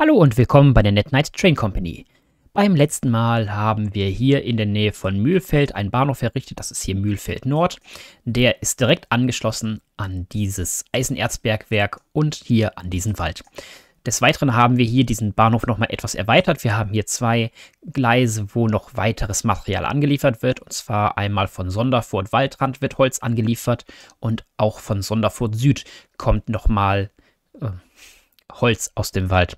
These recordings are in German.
Hallo und willkommen bei der Net Night Train Company. Beim letzten Mal haben wir hier in der Nähe von Mühlfeld einen Bahnhof errichtet. Das ist hier Mühlfeld Nord. Der ist direkt angeschlossen an dieses Eisenerzbergwerk und hier an diesen Wald. Des Weiteren haben wir hier diesen Bahnhof nochmal etwas erweitert. Wir haben hier zwei Gleise, wo noch weiteres Material angeliefert wird. Und zwar einmal von Sonderfurt Waldrand wird Holz angeliefert und auch von Sonderfurt Süd kommt nochmal äh, Holz aus dem Wald.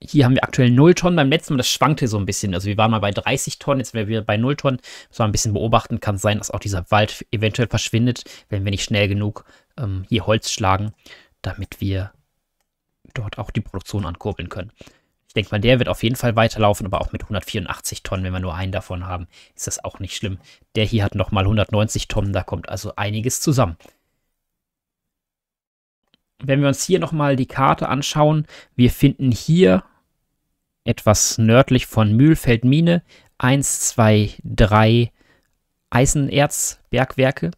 Hier haben wir aktuell 0 Tonnen. Beim letzten Mal, das schwankte so ein bisschen. Also wir waren mal bei 30 Tonnen, jetzt sind wir bei 0 Tonnen. Müssen wir ein bisschen beobachten. Kann sein, dass auch dieser Wald eventuell verschwindet, wenn wir nicht schnell genug ähm, hier Holz schlagen, damit wir dort auch die Produktion ankurbeln können. Ich denke mal, der wird auf jeden Fall weiterlaufen, aber auch mit 184 Tonnen, wenn wir nur einen davon haben, ist das auch nicht schlimm. Der hier hat nochmal 190 Tonnen, da kommt also einiges zusammen. Wenn wir uns hier nochmal die Karte anschauen, wir finden hier etwas nördlich von Mühlfeldmine 1, 2, 3 Eisenerzbergwerke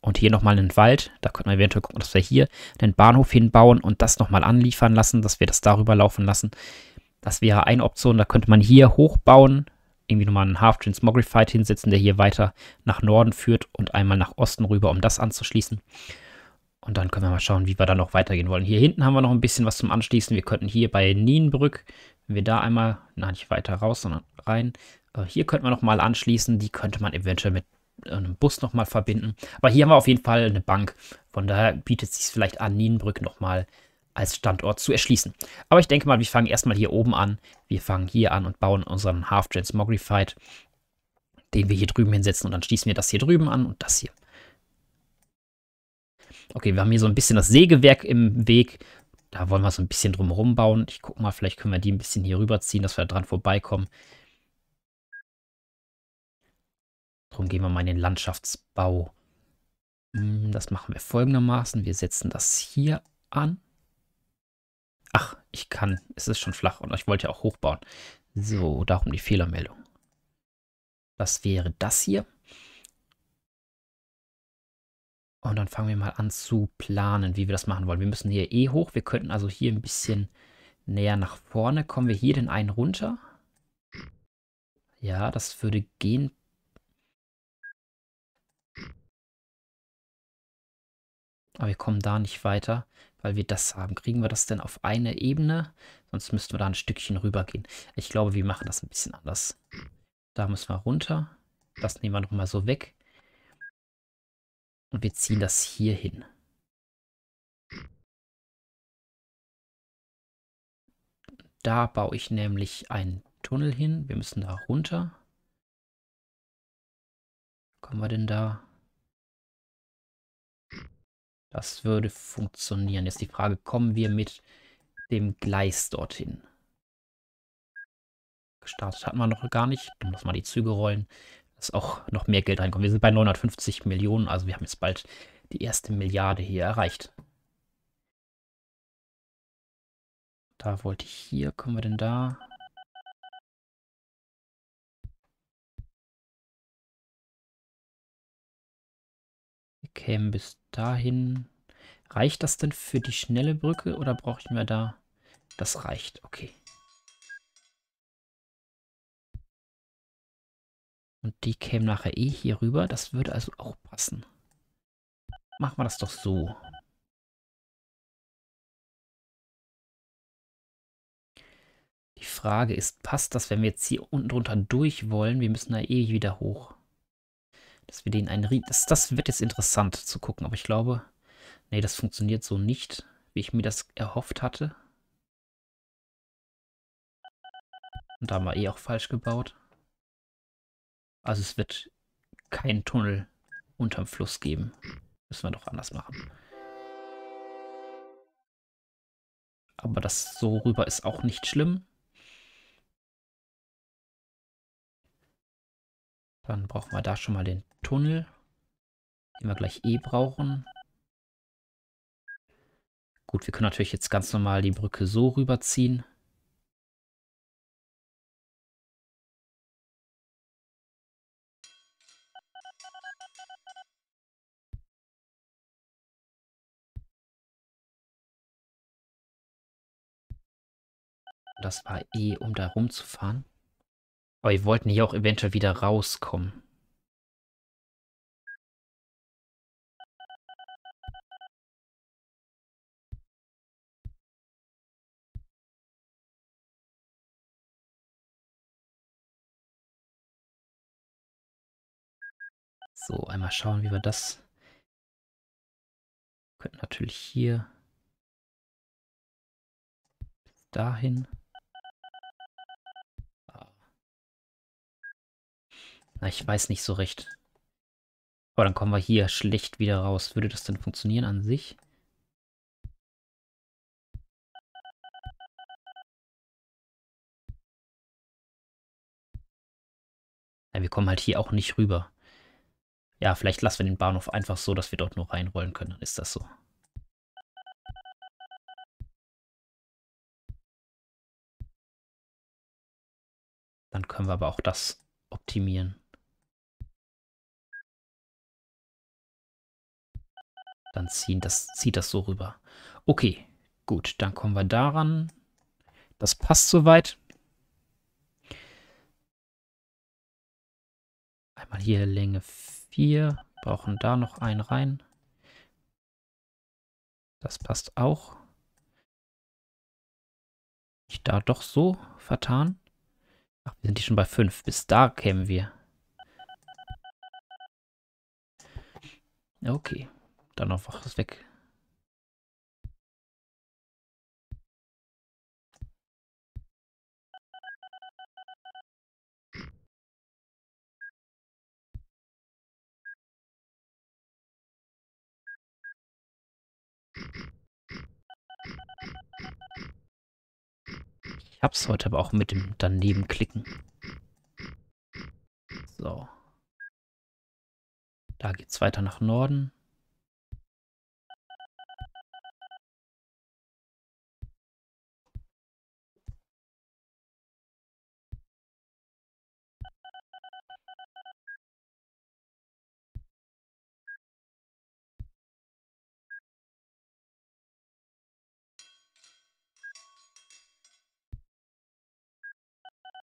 und hier nochmal einen Wald. Da könnte man eventuell gucken, dass wir hier einen Bahnhof hinbauen und das nochmal anliefern lassen, dass wir das darüber laufen lassen. Das wäre eine Option. Da könnte man hier hochbauen, irgendwie nochmal einen Half Transmogrified hinsetzen, der hier weiter nach Norden führt und einmal nach Osten rüber, um das anzuschließen. Und dann können wir mal schauen, wie wir da noch weitergehen wollen. Hier hinten haben wir noch ein bisschen was zum Anschließen. Wir könnten hier bei Nienbrück, wenn wir da einmal, na nicht weiter raus, sondern rein, äh, hier könnten wir noch mal anschließen. Die könnte man eventuell mit äh, einem Bus noch mal verbinden. Aber hier haben wir auf jeden Fall eine Bank. Von daher bietet es sich vielleicht an, Nienbrück noch mal als Standort zu erschließen. Aber ich denke mal, wir fangen erstmal hier oben an. Wir fangen hier an und bauen unseren Half Transmogrified, den wir hier drüben hinsetzen. Und dann schließen wir das hier drüben an und das hier. Okay, wir haben hier so ein bisschen das Sägewerk im Weg. Da wollen wir so ein bisschen drumherum bauen. Ich gucke mal, vielleicht können wir die ein bisschen hier rüberziehen, dass wir dran vorbeikommen. Darum gehen wir mal in den Landschaftsbau. Hm, das machen wir folgendermaßen. Wir setzen das hier an. Ach, ich kann. Es ist schon flach und ich wollte ja auch hochbauen. So, darum die Fehlermeldung. Das wäre das hier. Und dann fangen wir mal an zu planen, wie wir das machen wollen. Wir müssen hier eh hoch. Wir könnten also hier ein bisschen näher nach vorne. Kommen wir hier den einen runter? Ja, das würde gehen. Aber wir kommen da nicht weiter, weil wir das haben. Kriegen wir das denn auf eine Ebene? Sonst müssten wir da ein Stückchen rüber gehen. Ich glaube, wir machen das ein bisschen anders. Da müssen wir runter. Das nehmen wir nochmal so weg. Und wir ziehen das hier hin. Da baue ich nämlich einen Tunnel hin. Wir müssen da runter. Kommen wir denn da? Das würde funktionieren. Jetzt die Frage, kommen wir mit dem Gleis dorthin? Gestartet hatten wir noch gar nicht. Dann muss man die Züge rollen dass auch noch mehr Geld reinkommt. Wir sind bei 950 Millionen, also wir haben jetzt bald die erste Milliarde hier erreicht. Da wollte ich hier, kommen wir denn da? Wir kämen bis dahin. Reicht das denn für die schnelle Brücke oder brauchen wir da? Das reicht, okay. Und die kämen nachher eh hier rüber. Das würde also auch passen. Machen wir das doch so. Die Frage ist, passt das, wenn wir jetzt hier unten drunter durch wollen? Wir müssen da eh wieder hoch. Dass wir den einen... Das, das wird jetzt interessant zu gucken, aber ich glaube... Nee, das funktioniert so nicht, wie ich mir das erhofft hatte. Und da haben wir eh auch falsch gebaut. Also es wird keinen Tunnel unterm Fluss geben. Müssen wir doch anders machen. Aber das so rüber ist auch nicht schlimm. Dann brauchen wir da schon mal den Tunnel, den wir gleich eh brauchen. Gut, wir können natürlich jetzt ganz normal die Brücke so rüberziehen. Das war eh, um da rumzufahren. Aber wir wollten hier auch eventuell wieder rauskommen. So, einmal schauen, wie wir das... Wir könnten natürlich hier bis dahin. Na, ich weiß nicht so recht. Aber dann kommen wir hier schlecht wieder raus. Würde das denn funktionieren an sich? Ja, wir kommen halt hier auch nicht rüber. Ja, vielleicht lassen wir den Bahnhof einfach so, dass wir dort nur reinrollen können. Dann ist das so. Dann können wir aber auch das optimieren. Dann ziehen das, zieht das so rüber. Okay, gut, dann kommen wir daran. Das passt soweit. Einmal hier Länge 4. Brauchen da noch einen rein. Das passt auch. Ich da doch so vertan. Ach, wir sind die schon bei 5. Bis da kämen wir. Okay. Dann noch was weg. Ich hab's heute aber auch mit dem daneben klicken. So. Da geht's weiter nach Norden.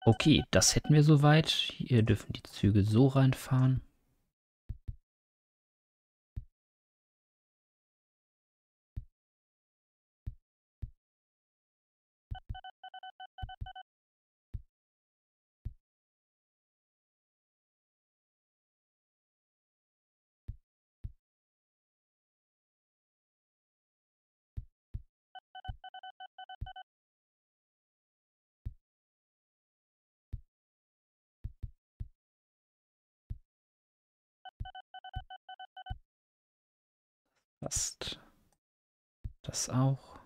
Okay, das hätten wir soweit. Hier dürfen die Züge so reinfahren. Passt. Das auch.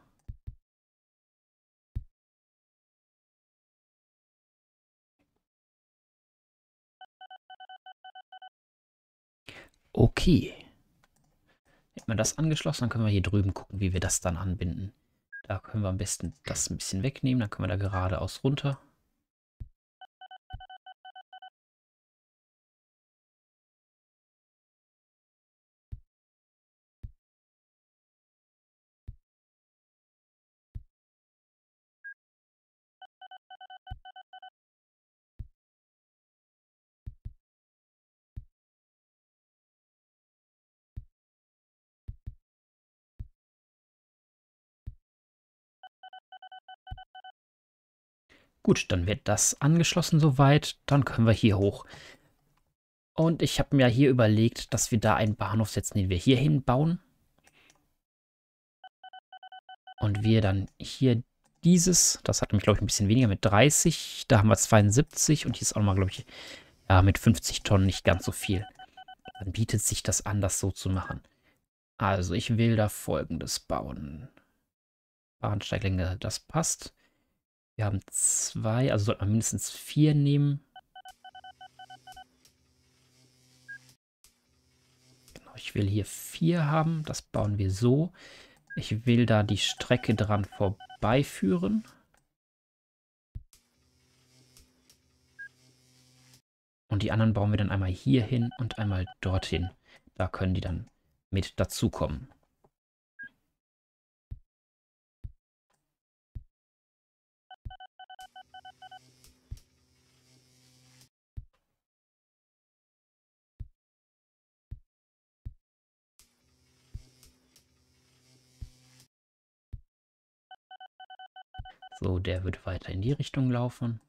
Okay. Hätten wir das angeschlossen, dann können wir hier drüben gucken, wie wir das dann anbinden. Da können wir am besten das ein bisschen wegnehmen, dann können wir da geradeaus runter. Gut, dann wird das angeschlossen soweit. Dann können wir hier hoch. Und ich habe mir hier überlegt, dass wir da einen Bahnhof setzen, den wir hier hinbauen. Und wir dann hier dieses, das hat nämlich, glaube ich, ein bisschen weniger mit 30. Da haben wir 72 und hier ist auch nochmal, glaube ich, ja, mit 50 Tonnen nicht ganz so viel. Dann bietet sich das an, das so zu machen. Also, ich will da folgendes bauen. Bahnsteiglänge, das passt. Wir haben zwei, also sollte man mindestens vier nehmen. Genau, ich will hier vier haben. Das bauen wir so. Ich will da die Strecke dran vorbeiführen. Und die anderen bauen wir dann einmal hier hin und einmal dorthin. Da können die dann mit dazukommen. So, der wird weiter in die Richtung laufen.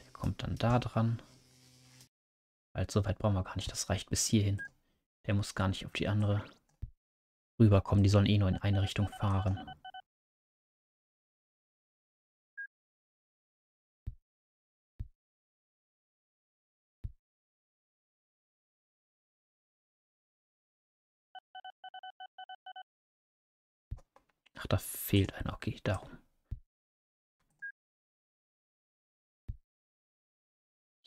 Der kommt dann da dran. Also weit brauchen wir gar nicht, das reicht bis hierhin. Der muss gar nicht auf die andere rüberkommen, die sollen eh nur in eine Richtung fahren. Ach, da fehlt einer. Okay, darum.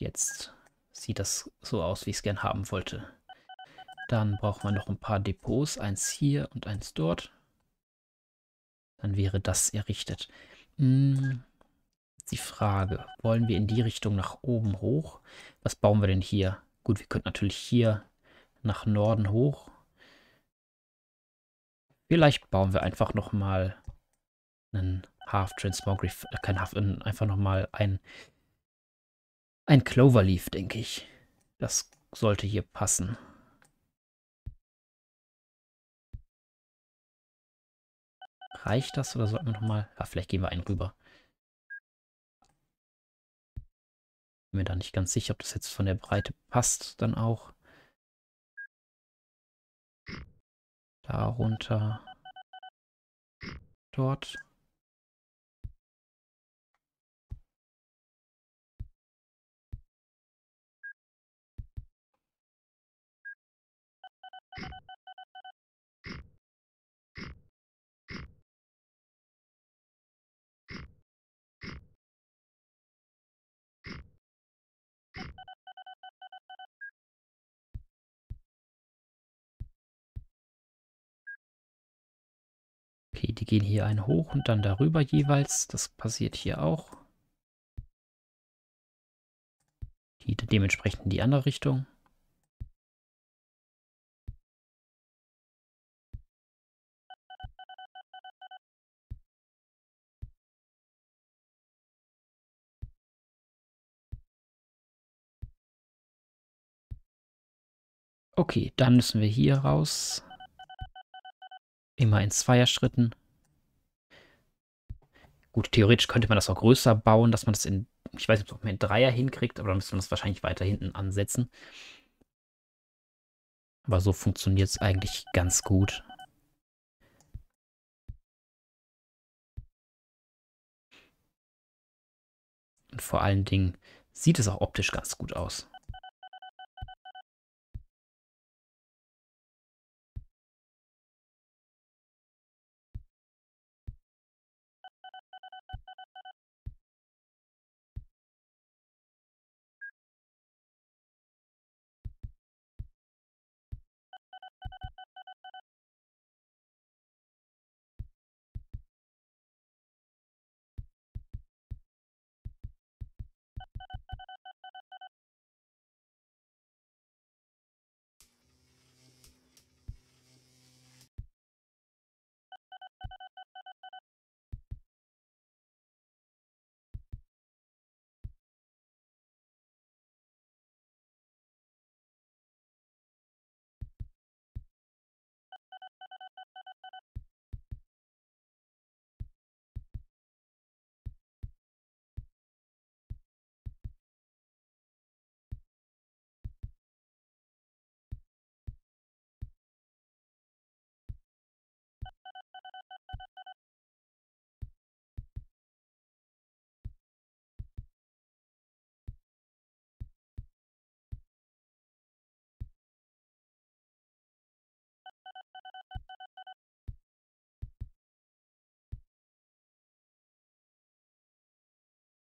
Jetzt sieht das so aus, wie ich es gern haben wollte. Dann brauchen wir noch ein paar Depots. Eins hier und eins dort. Dann wäre das errichtet. Hm, die Frage, wollen wir in die Richtung nach oben hoch? Was bauen wir denn hier? Gut, wir könnten natürlich hier nach Norden hoch. Vielleicht bauen wir einfach nochmal einen Half Transmograph, äh, kein Half, einfach nochmal ein, ein Cloverleaf, denke ich. Das sollte hier passen. Reicht das oder sollten wir nochmal... Ja, vielleicht gehen wir einen rüber. Bin mir da nicht ganz sicher, ob das jetzt von der Breite passt dann auch. Darunter. Dort. Die gehen hier einen hoch und dann darüber jeweils. Das passiert hier auch. Die dementsprechend in die andere Richtung. Okay, dann müssen wir hier raus. Immer in Zweierschritten. Gut, theoretisch könnte man das auch größer bauen, dass man das in, ich weiß nicht, ob man in Dreier hinkriegt, aber dann müsste man das wahrscheinlich weiter hinten ansetzen. Aber so funktioniert es eigentlich ganz gut. Und vor allen Dingen sieht es auch optisch ganz gut aus.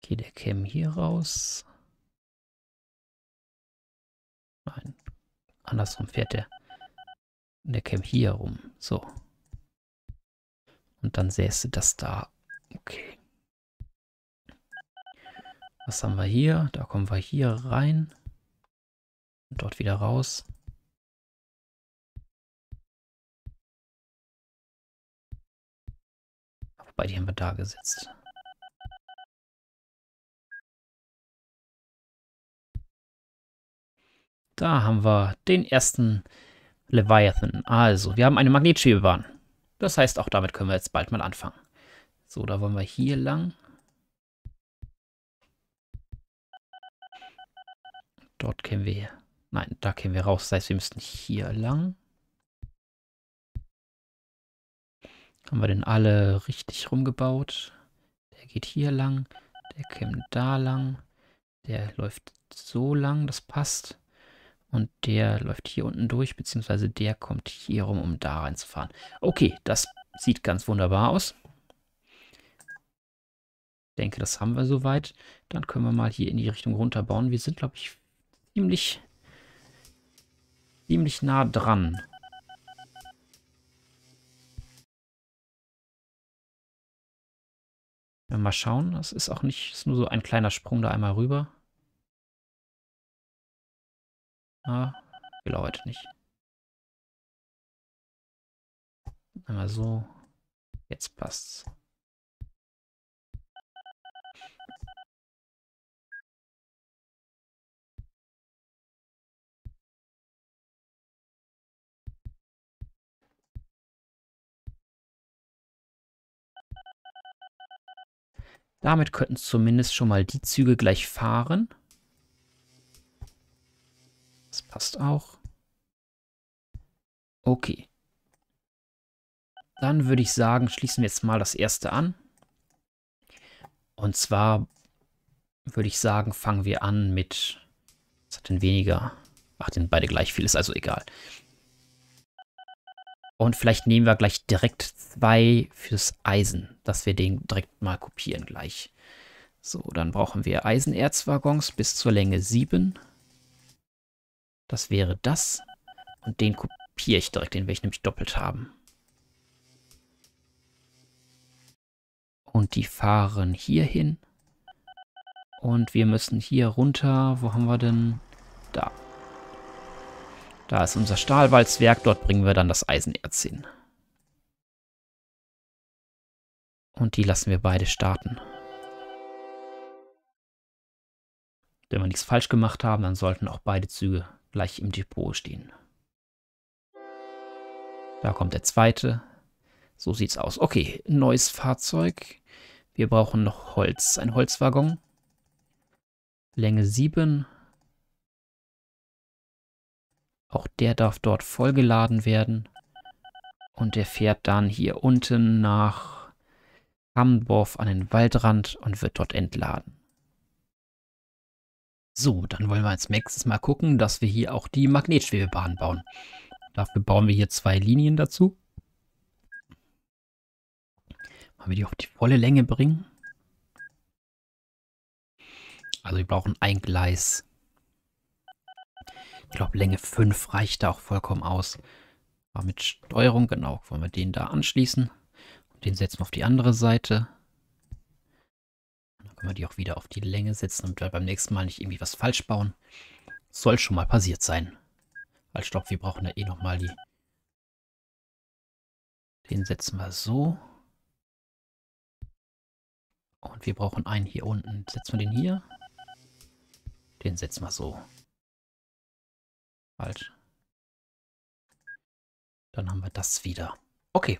Okay, der käme hier raus. Nein, andersrum fährt der. Der käme hier rum. So. Und dann säße das da. Okay. Was haben wir hier? Da kommen wir hier rein. Und dort wieder raus. Wobei, die haben wir da gesetzt. Da haben wir den ersten Leviathan. Also, wir haben eine Magnetschwebebahn. Das heißt, auch damit können wir jetzt bald mal anfangen. So, da wollen wir hier lang. Dort kämen wir... Nein, da kämen wir raus. Das heißt, wir müssten hier lang. Haben wir denn alle richtig rumgebaut. Der geht hier lang. Der käme da lang. Der läuft so lang. Das passt. Und der läuft hier unten durch, beziehungsweise der kommt hier rum, um da reinzufahren. Okay, das sieht ganz wunderbar aus. Ich denke, das haben wir soweit. Dann können wir mal hier in die Richtung runterbauen. Wir sind, glaube ich, ziemlich, ziemlich nah dran. Mal schauen. Das ist auch nicht, ist nur so ein kleiner Sprung da einmal rüber. Ah, will heute nicht. Einmal so. Jetzt passt's. Damit könnten zumindest schon mal die Züge gleich fahren. Das passt auch. Okay. Dann würde ich sagen, schließen wir jetzt mal das erste an. Und zwar würde ich sagen, fangen wir an mit... Was hat denn weniger? Ach, denn beide gleich viel, ist also egal. Und vielleicht nehmen wir gleich direkt zwei fürs Eisen, dass wir den direkt mal kopieren gleich. So, dann brauchen wir Eisenerzwaggons bis zur Länge 7. Das wäre das. Und den kopiere ich direkt, den werde ich nämlich doppelt haben. Und die fahren hier hin. Und wir müssen hier runter. Wo haben wir denn? Da. Da ist unser Stahlwalzwerk. Dort bringen wir dann das Eisenerz hin. Und die lassen wir beide starten. Wenn wir nichts falsch gemacht haben, dann sollten auch beide Züge gleich im Depot stehen. Da kommt der zweite. So sieht's aus. Okay, neues Fahrzeug. Wir brauchen noch Holz. Ein Holzwaggon. Länge 7. Auch der darf dort vollgeladen werden. Und der fährt dann hier unten nach Hamdorf an den Waldrand und wird dort entladen. So, dann wollen wir als nächstes mal gucken, dass wir hier auch die Magnetschwebebahn bauen. Dafür bauen wir hier zwei Linien dazu. Wollen wir die auf die volle Länge bringen? Also wir brauchen ein Gleis. Ich glaube, Länge 5 reicht da auch vollkommen aus. Aber mit Steuerung, genau, wollen wir den da anschließen. Und den setzen wir auf die andere Seite können wir die auch wieder auf die Länge setzen und wir beim nächsten Mal nicht irgendwie was falsch bauen. Soll schon mal passiert sein. Weil stopp, wir brauchen ja eh nochmal die... Den setzen wir so. Und wir brauchen einen hier unten. Setzen wir den hier. Den setzen wir so. Falsch. Dann haben wir das wieder. Okay.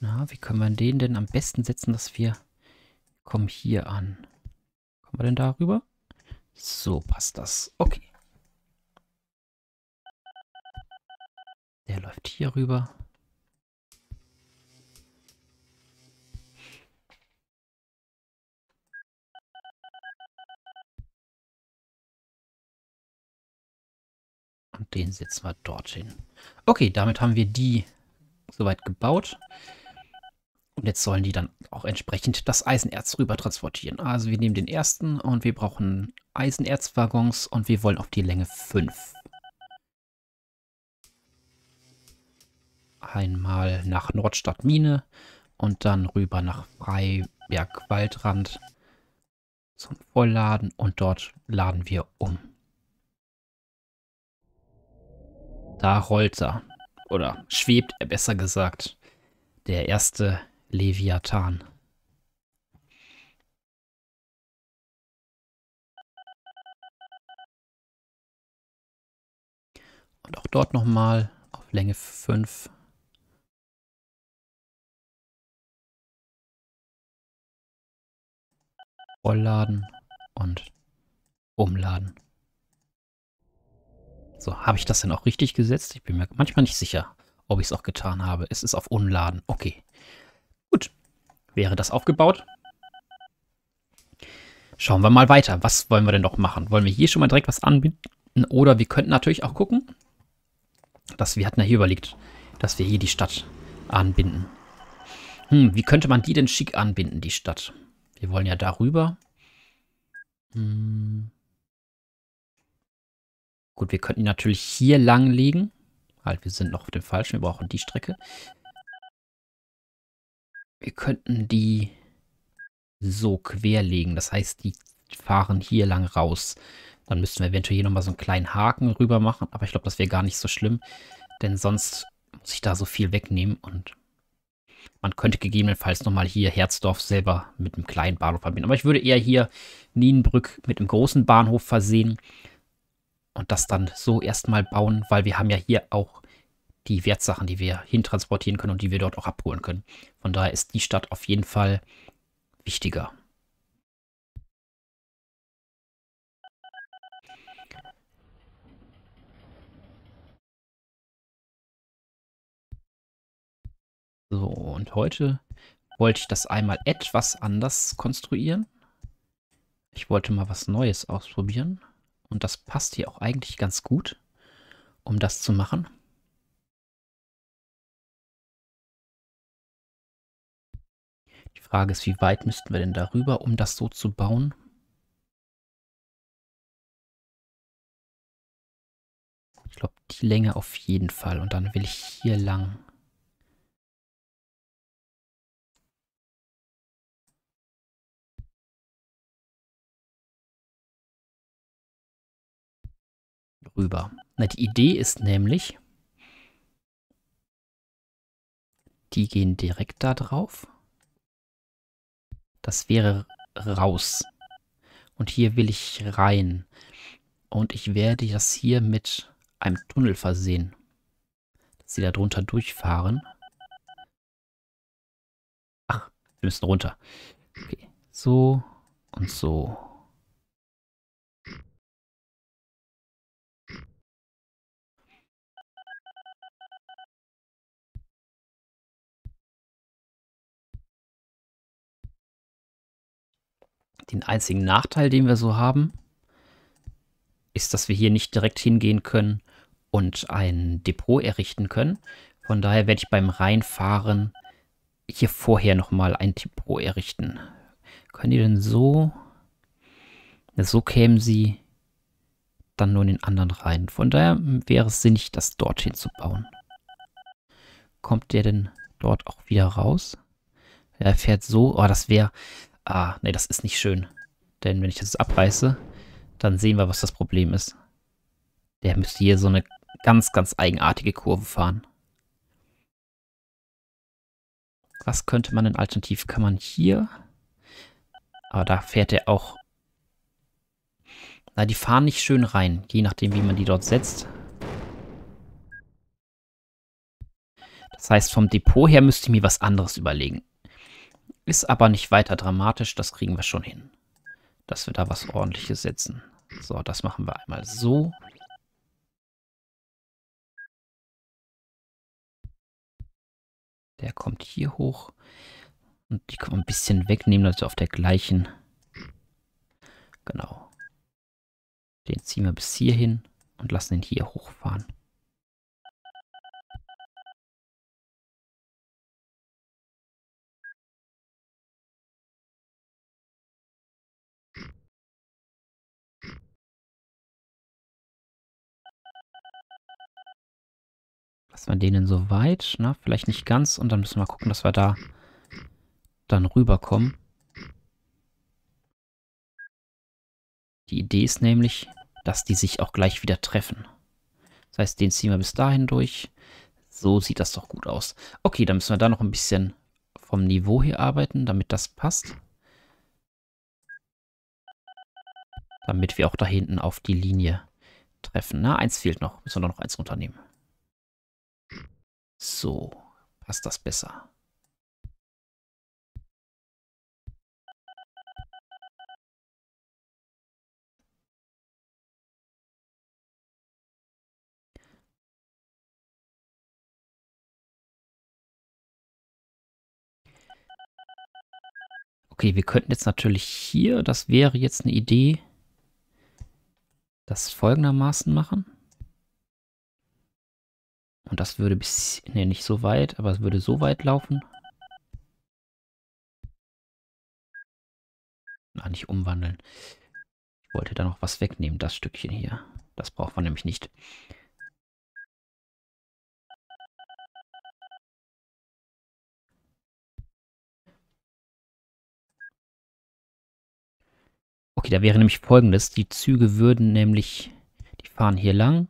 Na, wie können wir den denn am besten setzen, dass wir... Kommen hier an. Kommen wir denn darüber? So passt das. Okay. Der läuft hier rüber. Und den setzen wir dorthin. Okay, damit haben wir die soweit gebaut. Und jetzt sollen die dann auch entsprechend das Eisenerz rüber transportieren. Also wir nehmen den ersten und wir brauchen Eisenerzwaggons und wir wollen auf die Länge 5. Einmal nach Nordstadtmine und dann rüber nach Freiberg-Waldrand zum Vollladen und dort laden wir um. Da rollt er. Oder schwebt er besser gesagt. Der erste Leviathan. Und auch dort nochmal auf Länge 5. Vollladen und umladen. So, habe ich das denn auch richtig gesetzt? Ich bin mir manchmal nicht sicher, ob ich es auch getan habe. Es ist auf Unladen. Okay. Gut. Wäre das aufgebaut? Schauen wir mal weiter. Was wollen wir denn noch machen? Wollen wir hier schon mal direkt was anbieten? Oder wir könnten natürlich auch gucken, dass wir hatten ja hier überlegt, dass wir hier die Stadt anbinden. Hm, wie könnte man die denn schick anbinden, die Stadt? Wir wollen ja darüber. Hm. Gut, wir könnten natürlich hier lang legen. Halt, wir sind noch auf dem falschen, wir brauchen die Strecke. Wir könnten die so querlegen. Das heißt, die fahren hier lang raus. Dann müssten wir eventuell hier nochmal so einen kleinen Haken rüber machen. Aber ich glaube, das wäre gar nicht so schlimm. Denn sonst muss ich da so viel wegnehmen. Und man könnte gegebenenfalls nochmal hier Herzdorf selber mit einem kleinen Bahnhof verbinden. Aber ich würde eher hier Nienbrück mit einem großen Bahnhof versehen. Und das dann so erstmal bauen, weil wir haben ja hier auch die Wertsachen, die wir hintransportieren können und die wir dort auch abholen können. Von daher ist die Stadt auf jeden Fall wichtiger. So, und heute wollte ich das einmal etwas anders konstruieren. Ich wollte mal was Neues ausprobieren. Und das passt hier auch eigentlich ganz gut, um das zu machen. Frage ist, wie weit müssten wir denn darüber, um das so zu bauen? Ich glaube, die Länge auf jeden Fall. Und dann will ich hier lang. Rüber. Na, die Idee ist nämlich, die gehen direkt da drauf. Das wäre raus. Und hier will ich rein. Und ich werde das hier mit einem Tunnel versehen. Dass sie da drunter durchfahren. Ach, wir müssen runter. Okay, so und so. Den einzigen Nachteil, den wir so haben, ist, dass wir hier nicht direkt hingehen können und ein Depot errichten können. Von daher werde ich beim Reinfahren hier vorher nochmal ein Depot errichten. Können die denn so... So kämen sie dann nur in den anderen rein. Von daher wäre es sinnig, das dorthin zu bauen. Kommt der denn dort auch wieder raus? Er fährt so... Oh, das wäre... Ah, nee, das ist nicht schön. Denn wenn ich das abreiße, dann sehen wir, was das Problem ist. Der müsste hier so eine ganz, ganz eigenartige Kurve fahren. Was könnte man denn alternativ? Kann man hier... Aber da fährt er auch... Na, die fahren nicht schön rein, je nachdem, wie man die dort setzt. Das heißt, vom Depot her müsste ich mir was anderes überlegen. Ist aber nicht weiter dramatisch, das kriegen wir schon hin. Dass wir da was ordentliches setzen. So, das machen wir einmal so. Der kommt hier hoch. Und die können wir ein bisschen wegnehmen, also auf der gleichen. Genau. Den ziehen wir bis hierhin und lassen ihn hier hochfahren. Lassen wir denen so weit, ne? Vielleicht nicht ganz. Und dann müssen wir gucken, dass wir da dann rüberkommen. Die Idee ist nämlich, dass die sich auch gleich wieder treffen. Das heißt, den ziehen wir bis dahin durch. So sieht das doch gut aus. Okay, dann müssen wir da noch ein bisschen vom Niveau hier arbeiten, damit das passt. Damit wir auch da hinten auf die Linie treffen. Na, eins fehlt noch. Müssen wir noch eins runternehmen. So, passt das besser. Okay, wir könnten jetzt natürlich hier, das wäre jetzt eine Idee, das folgendermaßen machen. Und das würde bis, ne, nicht so weit, aber es würde so weit laufen. Ah, nicht umwandeln. Ich wollte da noch was wegnehmen, das Stückchen hier. Das braucht man nämlich nicht. Okay, da wäre nämlich folgendes. Die Züge würden nämlich, die fahren hier lang.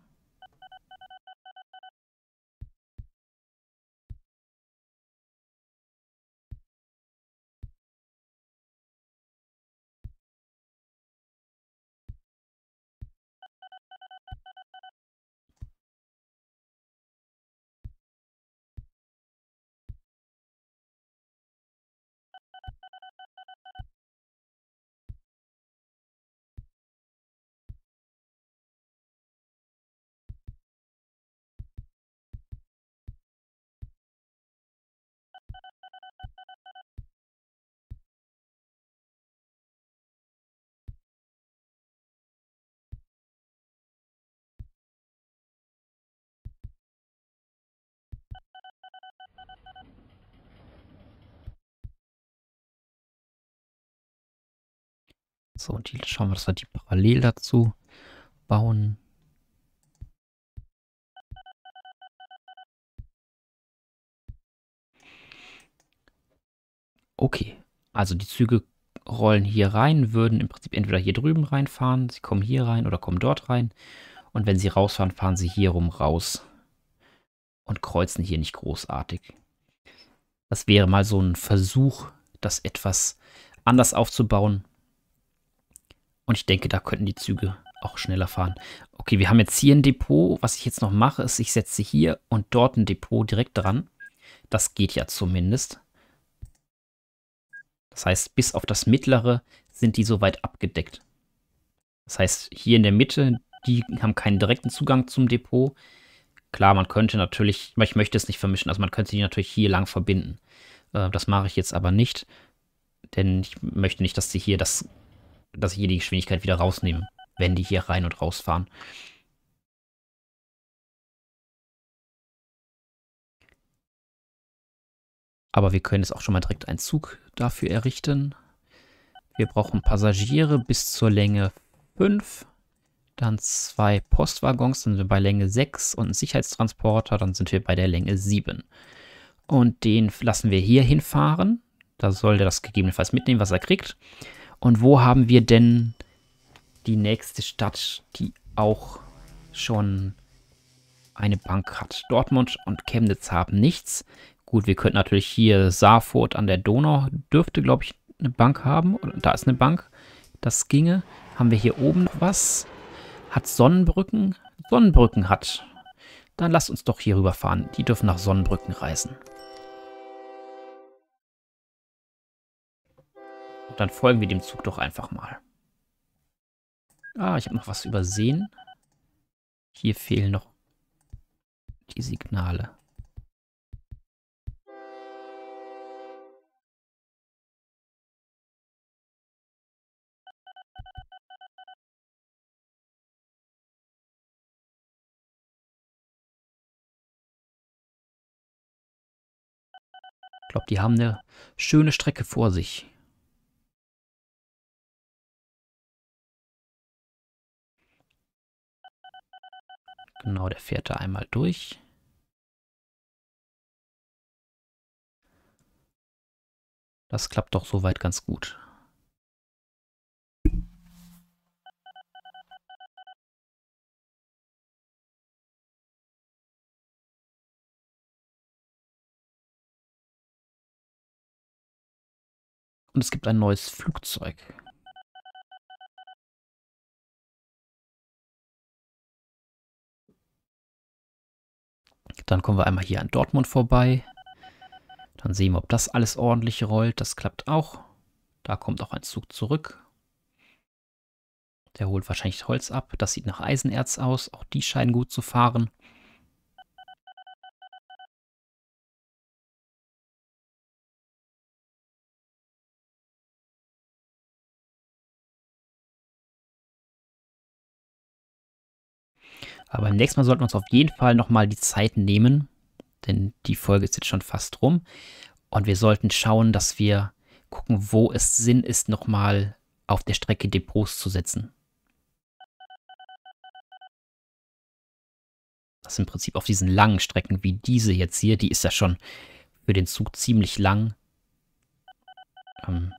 So, und die schauen wir, dass wir die parallel dazu bauen. Okay, also die Züge rollen hier rein, würden im Prinzip entweder hier drüben reinfahren, sie kommen hier rein oder kommen dort rein. Und wenn sie rausfahren, fahren sie hier rum raus und kreuzen hier nicht großartig. Das wäre mal so ein Versuch, das etwas anders aufzubauen. Und ich denke, da könnten die Züge auch schneller fahren. Okay, wir haben jetzt hier ein Depot. Was ich jetzt noch mache, ist, ich setze hier und dort ein Depot direkt dran. Das geht ja zumindest. Das heißt, bis auf das mittlere sind die soweit abgedeckt. Das heißt, hier in der Mitte, die haben keinen direkten Zugang zum Depot. Klar, man könnte natürlich, aber ich möchte es nicht vermischen, also man könnte die natürlich hier lang verbinden. Äh, das mache ich jetzt aber nicht, denn ich möchte nicht, dass sie hier das dass ich hier die Geschwindigkeit wieder rausnehme, wenn die hier rein und rausfahren. Aber wir können jetzt auch schon mal direkt einen Zug dafür errichten. Wir brauchen Passagiere bis zur Länge 5. Dann zwei Postwaggons, dann sind wir bei Länge 6 und einen Sicherheitstransporter, dann sind wir bei der Länge 7. Und den lassen wir hier hinfahren. Da soll der das gegebenenfalls mitnehmen, was er kriegt. Und wo haben wir denn die nächste Stadt, die auch schon eine Bank hat? Dortmund und Chemnitz haben nichts. Gut, wir könnten natürlich hier Saarfurt an der Donau, dürfte, glaube ich, eine Bank haben. Da ist eine Bank. Das ginge. Haben wir hier oben noch was? Hat Sonnenbrücken? Sonnenbrücken hat. Dann lasst uns doch hier rüberfahren. Die dürfen nach Sonnenbrücken reisen. Dann folgen wir dem Zug doch einfach mal. Ah, ich habe noch was übersehen. Hier fehlen noch die Signale. Ich glaube, die haben eine schöne Strecke vor sich. Genau, der fährt da einmal durch. Das klappt doch soweit ganz gut. Und es gibt ein neues Flugzeug. Dann kommen wir einmal hier an Dortmund vorbei. Dann sehen wir, ob das alles ordentlich rollt. Das klappt auch. Da kommt auch ein Zug zurück. Der holt wahrscheinlich Holz ab. Das sieht nach Eisenerz aus. Auch die scheinen gut zu fahren. Aber beim nächsten Mal sollten wir uns auf jeden Fall nochmal die Zeit nehmen, denn die Folge ist jetzt schon fast rum. Und wir sollten schauen, dass wir gucken, wo es Sinn ist, nochmal auf der Strecke Depots zu setzen. Das ist im Prinzip auf diesen langen Strecken wie diese jetzt hier, die ist ja schon für den Zug ziemlich lang. Ähm,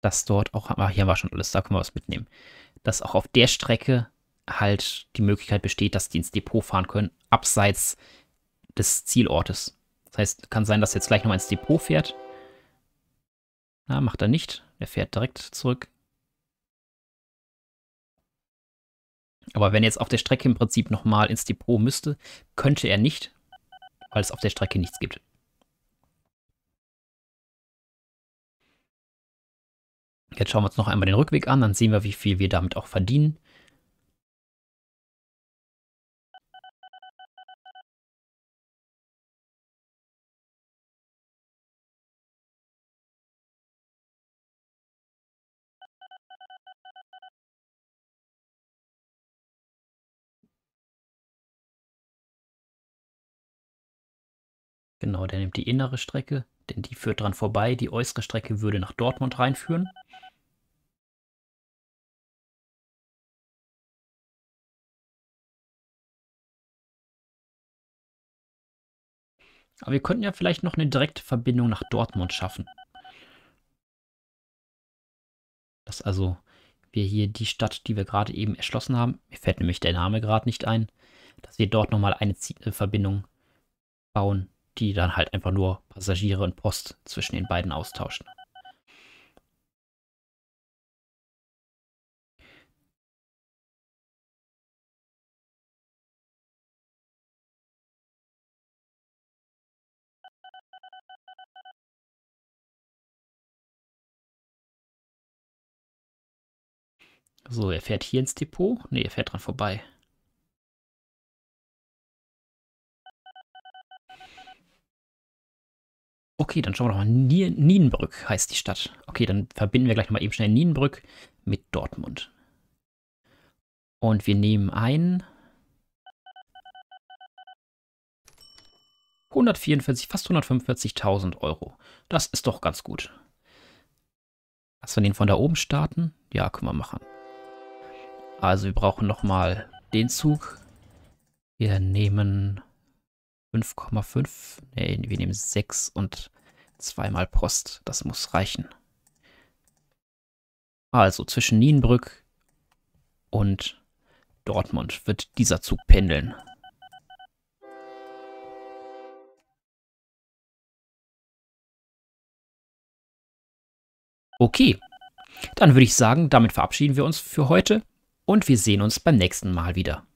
dass dort auch, ah, hier war schon alles, da können wir was mitnehmen. Dass auch auf der Strecke halt die Möglichkeit besteht, dass die ins Depot fahren können, abseits des Zielortes. Das heißt, kann sein, dass er jetzt gleich nochmal ins Depot fährt. Na, macht er nicht. Er fährt direkt zurück. Aber wenn er jetzt auf der Strecke im Prinzip nochmal ins Depot müsste, könnte er nicht, weil es auf der Strecke nichts gibt. Jetzt schauen wir uns noch einmal den Rückweg an, dann sehen wir, wie viel wir damit auch verdienen. Genau, der nimmt die innere Strecke, denn die führt dran vorbei. Die äußere Strecke würde nach Dortmund reinführen. Aber wir könnten ja vielleicht noch eine direkte Verbindung nach Dortmund schaffen. Dass also wir hier die Stadt, die wir gerade eben erschlossen haben, mir fällt nämlich der Name gerade nicht ein, dass wir dort nochmal eine äh, Verbindung bauen, die dann halt einfach nur Passagiere und Post zwischen den beiden austauschen. So, er fährt hier ins Depot. Ne, er fährt dran vorbei. Okay, dann schauen wir doch mal. Nienbrück heißt die Stadt. Okay, dann verbinden wir gleich mal eben schnell Nienbrück mit Dortmund. Und wir nehmen ein 144, fast 145.000 Euro. Das ist doch ganz gut. Lassen wir den von da oben starten? Ja, können wir machen. Also wir brauchen nochmal den Zug. Wir nehmen 5,5. Ne, wir nehmen 6 und zweimal Post. Das muss reichen. Also zwischen Nienbrück und Dortmund wird dieser Zug pendeln. Okay, dann würde ich sagen, damit verabschieden wir uns für heute und wir sehen uns beim nächsten Mal wieder.